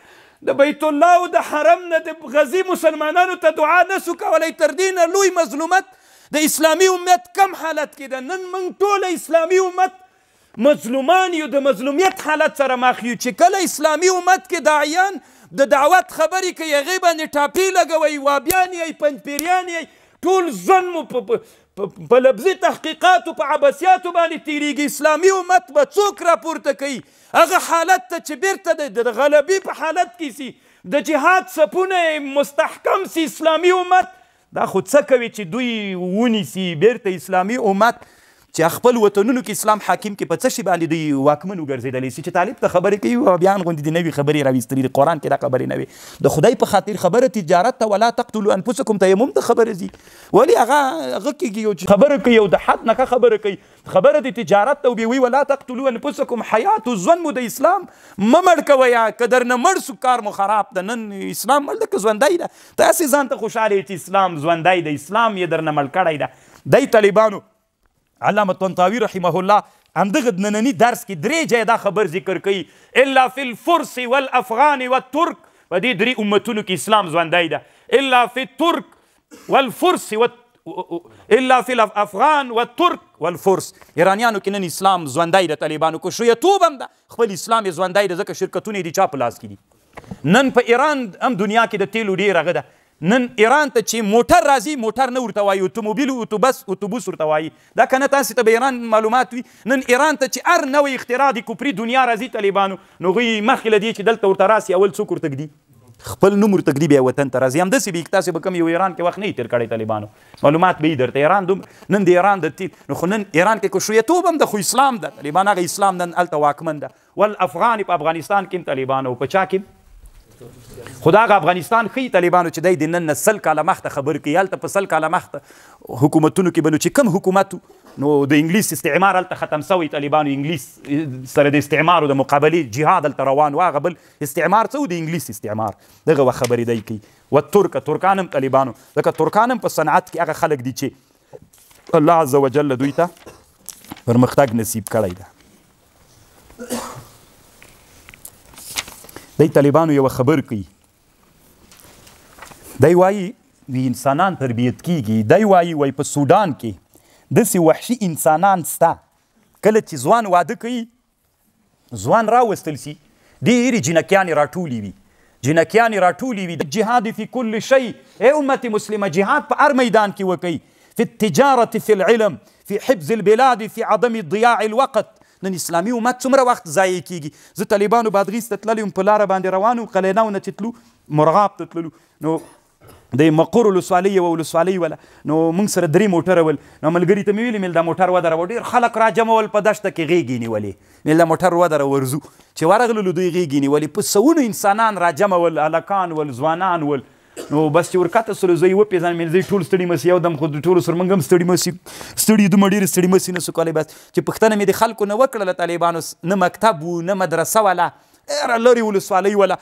د بیت الله او د حرم نه د غزي مسلمانانو ته دعا نه سو کولای تر دې نه لوی مظلومت د اسلامي امت کم حالت کې ده نن موږ ټول اسلامي امت مظلومان یو د مظلومیت حالت سره مخ یو چی کله اسلامی امت کی داعیان د دعوت خبری کوی هغی باندی ټاپی لګوی وابیان یی پنجپیریان یی ټول ژوند مو په لفظی تحقیقاتو په عبثیاتو باندی تیریږی اسلامی امت به څوک راپورته کوی هغه حالت ته چی بیرته د د غلبی په حالت کی سی د جهاد صفونه یی مستحکم سی اسلامی امت دا خو څه کوي چې دوی ونیسي بیرته اسلامي امت چې خپل وطنونو کې اسلام حاکم کې په څه شي باندې دوی واکمن وګرځیدلی شي چې طالب ته خبرې کوي وهابیان غوندې دي نوي خبرې راویستلې دي قران کې دا خبرې نه وي د خدای په خاطر خبره تجارت ته ولا تقتلوا انفسکم تیمم ته خبرې دي ولی هغه هغه کېږي یو خبره کوي او د حد نه خبره کوي خبره د تجارت ده او بيوي ولا تقتلو انفسکم حيات ژوند مو د اسلام مه مړ کوئ که درنه مړ سو کار مو خراب ده نن اسلام مړ ده که ژوندی ده ته هسي ځان ته خوشحاله يې چي اسلام ژوندی ده اسلام يې درنه مړ کړی ده دی طالبانو علامه طنطاوي رحمه الله همدغه ننني درس کي درې ځايه دا خبر ذکر کوي الا في الفرس والافغان والترک په دې درې امتونو کي اسلام ژوندی ده الا في الترک والفرس و الا فی الافغان و ترک والفرس ایرانیانو کې نن اسلام ژوندای د طالبانو کو شو یتوب هم ده خپل اسلام ژوندای د ځکه شرکتونه دي چا په لاس کې دي نن په ایران هم دنیا کې د تیلو ډیر هغه ده نن ایران ته چې موټر راځي موټر نه ورته وایي اتوموبیل اتوبس اتوبوس ورته وایي دا کنه تاسو ته به ایران معلومات وی نن ایران ته چی ار نوی اختراع دی کفری دنیا رازی طالبانو نو غی مخی لدی چی دلته ورته راسی اول څوک ورته ګدی خپل نوم ورته ګدی بیا وطن ته رازی هم دسی بی تاسو به کم یو ایران کې وخت نه تیر کړی طالبانو معلومات به درته ایران دوم نن دی ایران د نو خو نن ایران کې کو شوی توبم د خو اسلام د طالبان هغه اسلام نن الته واکمن ده ول افغان په افغانستان کیم طالبان او په چا کیم خو دا افغانستان ښي طالبانو چې دی د نن نه سل کاله مخته خبر کوي هلته په سل کاله مخته حکومتونو کې بنو چې کم حکومت نو د انګلیس استعمار هلته ختم سوی طالبانو انګلیس سره د استعمارو د مقابلې جهاد هلته روان و هغه بل استعمار څه و د انګلیس استعمار دغه وخت خبرې دی کوي و ترک ترکان هم طالبانو ځکه ترکان هم په صنعت کې هغه خلک دي چې الله عز وجل دوی ته پرمختګ نصیب کړی ده د طالبانو یو خبر کوي دی وایي وی انسانان تربیت کیږي دی وایي وای په سودان کې د سی وحشي انسانان ستا کله چې ځوان واده کوي ځوان راوستل سي ډېری جنکیانې راټولې وي جنکیانې راټولې وي د جهاد فی کل شی ای امت مسلمه جهاد په هر میدان کې وکړي فی التجارة فی العلم فی حفظ البلاد فی عدم ضیاع الوقت نن اسلامي امت څومره وخت ضایع کیږي زه طالبانو بادغیس ته تللی وم په لاره باندې روان وو قلعه نه چې تلو مرغاب ته تللو نو د مقر ولسوالۍ یوه ولسوالۍ وله نو موږ سره درې موټره ول نو ملګري ته مې ویلي مېل دا موټر ودروه ډېر خلک را جمع ول په دشته کې غېږې نیولې مېل دا موټر ودره ورځو چې ورغللو دوی غېږې نیولې په سوونو انسانان را جمع ول هلکان ول ځوانان ول نو بس چې ورکاته سره زوی و پیزان مې زوی ټول ستړي مسي او دم خو ټول سر منګم ستړي مسي ستړي دومره ډیر ستړي مسي نه سو کولای بس چې پښتنه مې د خلکو نه وکړل طالبانو نه مکتب وو نه مدرسه ولا را لري ولسوالۍ ولا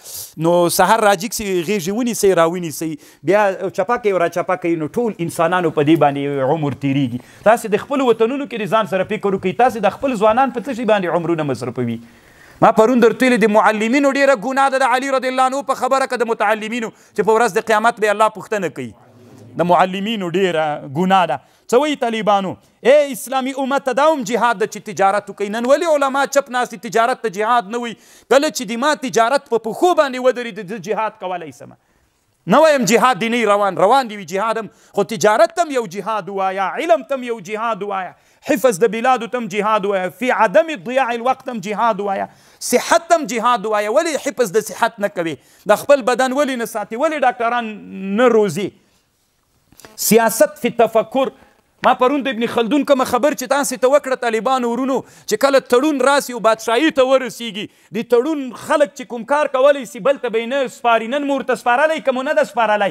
نو سحر راجیک سي غیږي ونی سي راویني سي بیا چپا کوي را چپا کوي نو ټول انسانانو په دې باندې عمر تیریږي تاسو د خپل وطنونو کې ځان سره فکر وکړئ تاسو د خپل ځوانان په څه شي باندې عمرونه مصرفوي ما پرون درته ویلي د معلمینو ډیره ګناه ده د علي رضی الله عنه په خبره که د متعلمینو چې په ورځ د قیامت به الله پوښتنه کوي د معلمینو ډیره ګناه ده څه وایي طالبانو اے اسلامي امت ته دا هم جهاد ده چې تجارت وکړي نن ولې علما چپ ناست تجارت ته جهاد نه وایي کله چې د ما تجارت په پښو باندې ودرېد زه جهاد کولی سم نه وایم جهاد دی نه روان روان دی وی جهاد هم خو تجارت تم یو جهاد وایا علم تم یو جهاد وایا حفظ د بلاد تم جهاد وایا فی عدم ضیاع الوقت تم جهاد وایا صحت تم جهاد وایا ولی حفظ د صحت نه کوي د خپل بدن ولی نه ساتي ولی ډاکټران نه روزي سیاست فی تفکر ما پرون د ابن خلدون کوم خبر چې تاسو ته وکړه طالبانو ورونو چې کله تړون راسي او بادشاهي ته ورسیږي د تړون خلک چې کوم کار کولی سي بل ته به نه سپاري نن مو ورته سپارلی که مو نه ده سپارلی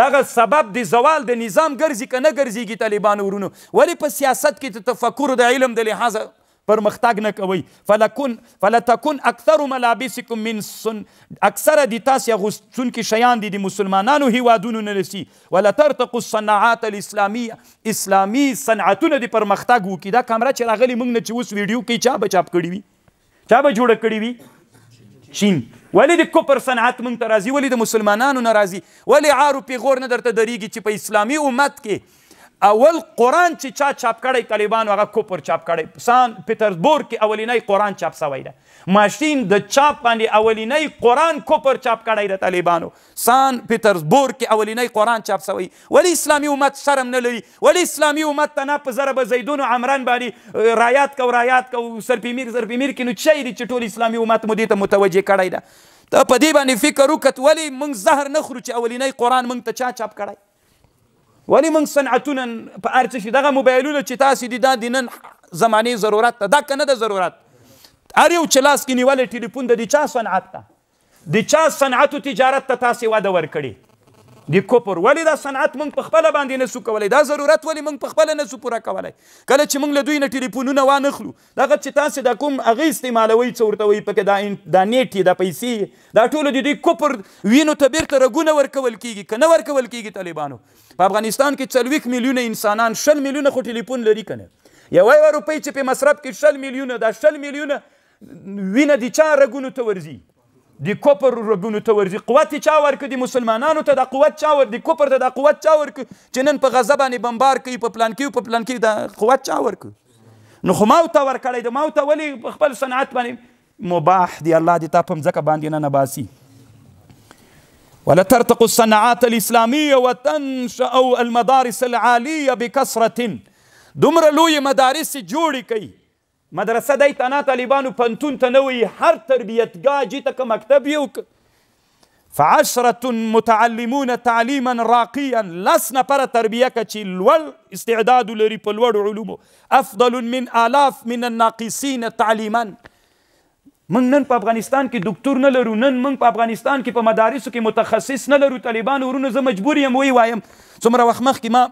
دغه سبب د زوال د نظام ګرځي که نه ګرځيږي طالبانو ورونو ولې په سیاست کې د تفکر د علم د لحاظه پرمختګ نه کوئ فلکن فلتکن اکثر ملابسکم من سن اکثره دي تاسو اغوستونکي شیان دي د مسلمانانو هیوادونو نه رسي ولترتق الصناعات الاسلامیه اسلامي صنعتونه دي پرمختګ وکړي دا کمره چې راغلي موږ نه چې اوس ویډیو کې چا به چاپ کړي وي چا به جوړه کړي وي چین ولی د کوپر صنعت مونږ ته راځي ولی د مسلمانانو نه راځي ولی عارو پیغور نه درته دریږي چې په اسلامي امت کې اول قران چې چا چاپ کړی طالبانو هغه کفر چاپ کړی سان پترزبورګ کې اولینی قران چاپ سوی ده ماشین د چاپ باندې اولینی قران کفر چاپ کړی ده طالبانو سان پترزبورګ کې اولینی قران چاپ سوی ولی اسلامی امت شرم نه لري ولی اسلامی امت ته نه په ضرب زیدون عمران باندې رایات کو رایات کو سرپیمیر سرپیمیر کې نو چیرې چې ټول اسلامی امت مو دې ته متوجه کړی ده ته په دې باندې فکر وکړه ولی موږ زهر نه خورو چې اولینی قران موږ ته چا چاپ کړی ولی موږ صنعتونه په هر څه شي دغه موبایلونه چې تاسو دي دا د نن زمانه ضرورت ده دا کنه د ضرورت هر یو چې لاس کې نیولې ټلیفون د چا صنعت ده د چا صنعت او تجارت ته تاسو واده ورکړي د کوپر ولی دا صنعت موږ په خپل باندې نه سو کولای دا ضرورت ولی موږ په خپل نه سو پوره کولای کله چې موږ له دوی نه ټلیفونونه وانه خلو دغه چې تاسې دا کوم هغه استعمالوي څه ورته وایي پکې دا دا نیټ یې دا پیسې یې دا ټول د دوی کفر وینو ته بیرته رګونه ورکول کیږي که نه ورکول کیږي طالبانو په افغانستان کې څلوېښت میلیونه انسانان شل میلیونه خو ټلیفون لري که نه یوه یوه روپۍ چې په مصرف کې شل میلیونه دا شل میلیونه وینه د چا رګونو ته ورځي دی کفر رګونو ته ورځي قوت چا ورکړي دی مسلمانانو ته دا قوت چا ور دی کفر ته دا قوت چا ورکړي چې نن په غزه باندې بمبار کوي په پلان کې په پلان کې دا قوت چا ورکړي نو خو ما ته ور کړی د ما ته ولی خپل صنعت باندې مباح دی الله دې تا په ځکه باندې نه نباسي ولا ترتق الصناعات الاسلاميه وتنشا المدارس العاليه بكثره دومره لوی مدارس جوړی کوي مدرسه دی تنها طالبانو پنتون ته نه وایی هر تربیت ګاه جی ته که مکتب وی او که فعشرة متعلمون تعلیما راقیا لس نفره تربیه که چی لوړ استعداد لری په لوړ علومو افضل من آلاف من الناقصین تعلیما موږ نن په افغانستان کې دکتور نه لرو نن موږ په افغانستان کې په مدارسو کې متخصص نه لرو طالبان ورونو زه مجبور یم وی وایم څومره وخت مخکې ما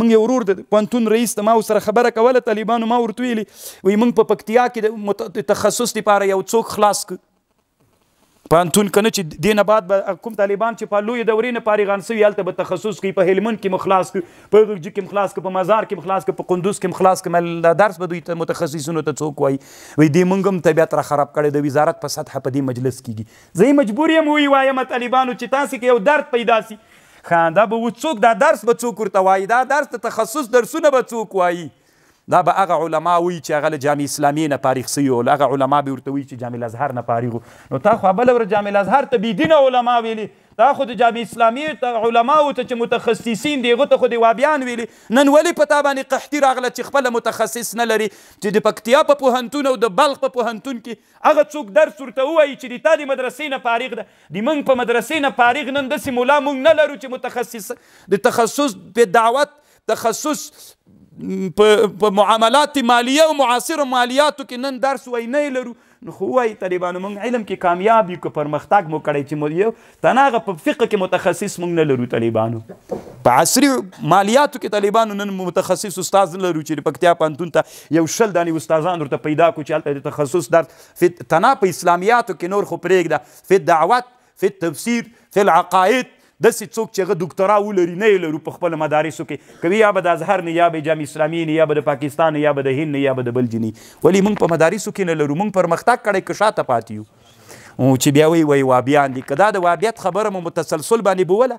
موږ یو ورور د پوهنتون رئیس ته ما سره خبره کوله طالبانو ما ورته ویلي وایي موږ په پکتیا کې د تخصص لپاره یو څوک خلاص کړ پوهنتون که نه چې دې نه بعد به کوم طالبان چې په لویې دورې نه فارغان سوي هلته به تخصص کوي په هلمند کې مو خلاص کړ په غرجي کې مو خلاص کړ په مزار کې مو خلاص کړ په قندوز کې مو خلاص کړ درس به دوی ته متخصصینو ته څوک وایي وایي دې موږ هم طبیعت را خراب کړی د وزارت په سطح په دې مجلس کېږي زه یې مجبور یم ویوایم طالبانو چې تاسو کې یو درد پیدا سي ښه دا به څوک دا درس به څوک ورته وايي دا درس د تخصص درسونه به څوک وايي دا به هغه علما وي چې هغه له جامع اسلامي نه فارغ سوي او هغه علما به ورته وي چې جامع الازهر نه فارغ نو تا خو بل ورځ جامع الازهر ته بيدینه علما ویلي تا خو د جامع اسلامي علماو ته چې متخصصین دي هغه ته خو د وابیان ویلي نن ولې په تا باندې قحطي راغله چې خپل متخصص نه لري چې د پکتیا په پوهنتون او د بلخ په پوهنتون کې هغه څوک درس ورته ووایي چې د تا د مدرسې نه فارغ ده دی مونږ په مدرسې نه فارغ نن دسې ملا مونږ نه لرو چې متخصص د تخصص په دعوت تخصص په معاملات مالیه او معاصر مالیاتو کې نن درس وای نه لرو نو خو وای طالبانو مونږ علم کې کامیاب یو که پرمختګ مو کړی چې مو یو تناغه په فقه کې متخصص مونږ نه لرو طالبانو په عصري مالیاتو کې طالبانو نن متخصص استاد لرو چې پکتیا پانتون ته یو شل دانی استادان ورته پیدا کو چې هلته د تخصص درس فی التنا په اسلامیاتو کې نور خو پرېږده، فی الدعوت، فی التفسیر، فی العقائد، داسې څوک چې هغه دوکتورا ولري، نه یې لرو، په خپلو مدارسو کې که وي یا به د ازهر نه وي، یا به جامعه اسلامیې نه وي، یا به د پاکستان نه وي، یا به د هند نه وي، یا به د بل ځای نه وي، ولې موږ په مدارسو کې نه لرو؟ موږ پرمختګ کړی که شاته پاتې یو؟ چې بیا وایي وایي وابیان دي، که دا د وابیت خبره مو متسلسل باندې بوله،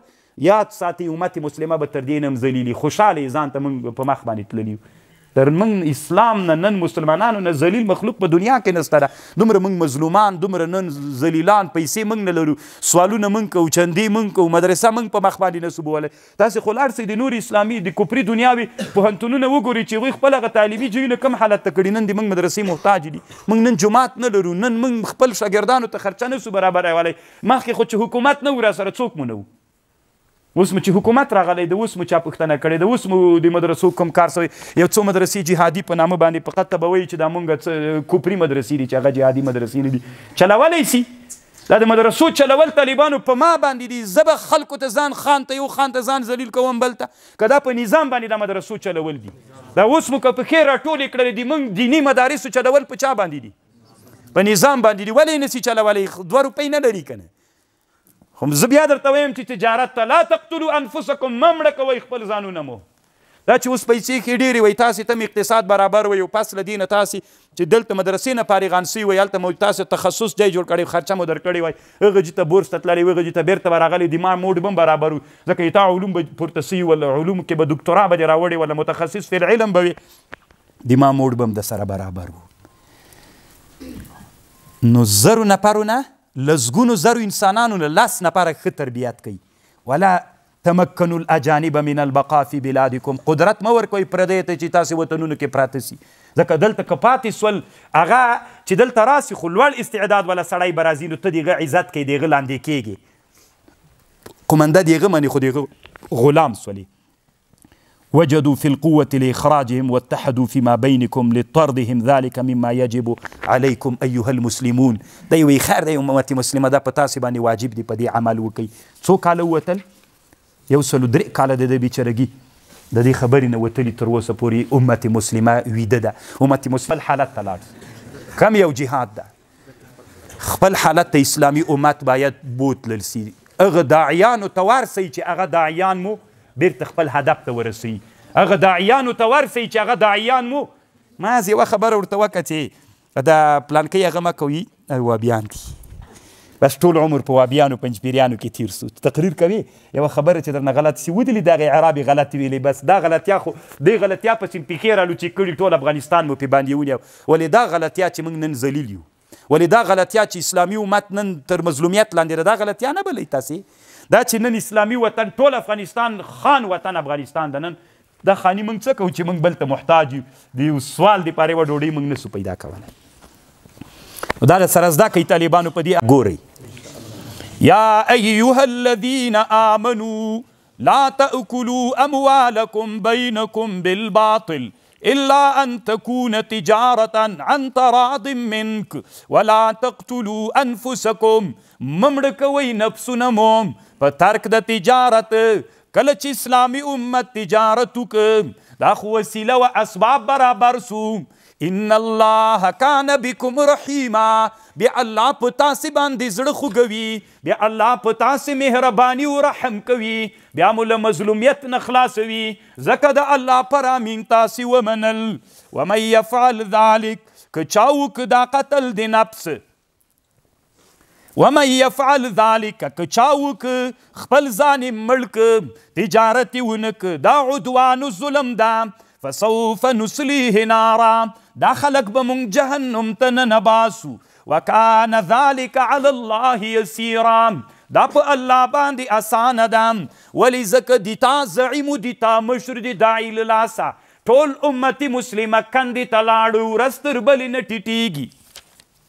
یاد ساتي امت مسلمه به تر دې نه هم ذلیلي خوشحاله یې ځان ته موږ په مخ باندې تللي یو تر موږ اسلام نه نن مسلمانانو نه ذلیل مخلوق په دنیا کې نسته ده دومره موږ مظلومان دومره نن ذلیلان پیسې موږ نه لرو سوالونه موږ کوو چندې موږ کوو مدرسه موږ په مخ باندې نسو بولی تاسې خو لاړ سئ د نور اسلامي د کفري دنیاوي پوهنتونونه وګورئ چې هغوی خپل هغه تعلیمي ځایونه کوم حالت ته کړي نن د موږ مدرسې محتاج دي موږ نن جومات نه لرو نن موږ خپل شاګردانو ته خرچه نسو برابرولی مخکې خو چې حکومت نه و راسره څوک مو نه و اوس مو چې حکومت راغلی د اوس مو چا پوښتنه کړې د اوس مو د مدرسو کوم کار سوی یو څو مدرسې جهادي په نامه باندې فقط ته به وایي چې دا مونږ کوپري مدرسې دي چې هغه جهادي مدرسې نه دي چلولی سي دا د مدرسو چلول طالبانو په ما باندې دي زه به خلکو ته ځان خان ته یو خان ته ځان ذلیل کوم بل ته که دا په نظام باندې د مدرسو چلول دي دا اوس مو که پښې راټولې کړلې دي مونږ دیني مدارسو چلول په چا باندې دي په نظام باندې دی ولې نسی چلولی دوه روپۍ نه لري کنه خو زه بیا درته وایم چې تجارت ته لا تقتلوا انفسکم مه مړه کوئ خپل ځانونه مو دا چې اوس پیسې ښې ډېرې وایي تاسې ته مې اقتصاد برابر وایي او پس له دې نه تاسې چې دلته مدرسې نه فارغان سوي وایي هلته مو تاسو تخصص ځای جوړ کړی خرچه مو درکړې وایي هغه جي ته بورس ته تللی وي هغه جي ته بېرته به راغلی دي ما موډ به هم برابر وي ځکه تا علوم به پورته سوي ول علوم کې به دکتورا به دې راوړې وله متخصص فی العلم به وي د ما موډ بم د سره برابر وو نو زرو نفرو نه لزګونو زرو انسانانو نه لاس نفر خ تربیات کوي ولا تمکنوا الاجانب من البقاء في بلادكم قدرت مور کوي پردې ته چې تاسو وطنونو کې پراته سي ځکه دلته کپاتې سول هغه چې دلته راسي خو لوړ استعداد ولا سړی برازي نو ته دیغه عزت کې دیغه لاندې کېږي قومنده دیغه مني خو دیغه غلام سولي وجدوا في القوة لاخراجهم واتحدوا فيما بينكم لطردهم ذلك مما يجب عليكم ايها المسلمون دا یو خیر دی امت مسلمه دا په تاسو باندې واجب دی په دې عمل وکي څو کال وتل یو سل درې کال د دې بیچرګي د دې خبرې نه وتلی تر اوسه پورې امت مسلمه ویده ده امت مسلمه حالت ته لاړ کم یو جهاد ده خپل حالت ته اسلامي امت باید بوتلل سي هغه داعیانو ته ورسئ چې هغه داعیان مو بیرته خپل هدف ته ورسوي هغه داعیانو ته ورسئ چې هغه داعیان مو ماز یوه خبره ورته وکړه چې دا پلانکی هغه مه کوي وابیان دي بس ټول عمر په وابیانو پنځپیریانو کې تیر سو تقریر کوي یو خبره چې درنه غلط سی ودلی دا غي عربي غلط ویلې بس دا غلطیا خو دې غلطیا په سیم پیخې رالو چې کړي ټول افغانستان مو په باندې ونیو ولې دا غلطیا چې موږ نن ذلیل یو؟ ولې دا غلطیا چې اسلامي امت نن تر مظلومیت لاندې ده دا غلطیا نه بلئ تاسې؟ دا چې نن اسلامي وطن ټول افغانستان خان وطن افغانستان ده نن دا خاني موږ څه کوو چې موږ بل ته محتاج یو د یو سوال د پاره و ډوډۍ موږ نه سو پیدا کولای نو دا سره زده کوي طالبانو په دې ګوري یا ایها الذین آمنو لا تأکلو اموالکم بینکم بالباطل الا ان تکون تجارة عن تراض منک ولا تقتلو انفسکم مه مړه کوئ نفسونه مو په ترک د تجارت کله چې اسلامي امت تجارت وکړ دا خو وسیله وه اسباب برابر سو ان الله کان بکم رحیما بیا الله په تاسې باندې زړه خوږوي. بیا الله په تاسې مهرباني او رحم کوي، بیا مو له مظلومیت نه خلاصوي، ځکه د الله پر امین تاسې ومنل. ومن یفعل ذلک، که چا وکړ دا قتل د نفس، ومن یفعل ذلک، که چا وکړ خپل ځان یې مړ کړ، تجارت یې ونه کړ، دا عدوان او ظلم ده، فسوف نصلیه نارا دا خلق به مونږ جهنم ته ننباسو وکان ذلک علی الله یسیرا دا په الله باندې اسانه ده ولی زکه دیتا زعیم دیتا مشر دی داعی لاسا ټول امتی مسلمه کندی تلاړو رستر بلی نه ټیټیږي